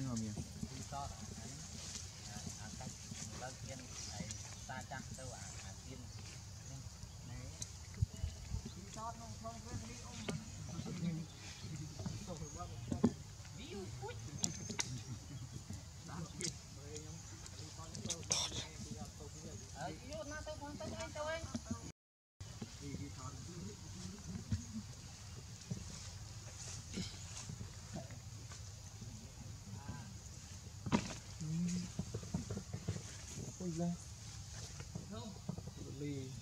Não, minha. What is? No. The lead.